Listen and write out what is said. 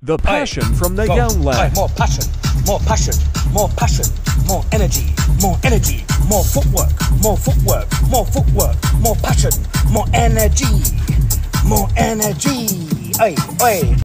The passion from the Go. young Aye, lad. more passion, more passion, more passion, more energy, more energy, more footwork, more footwork, more footwork, more passion, more energy, more energy. Aye, aye.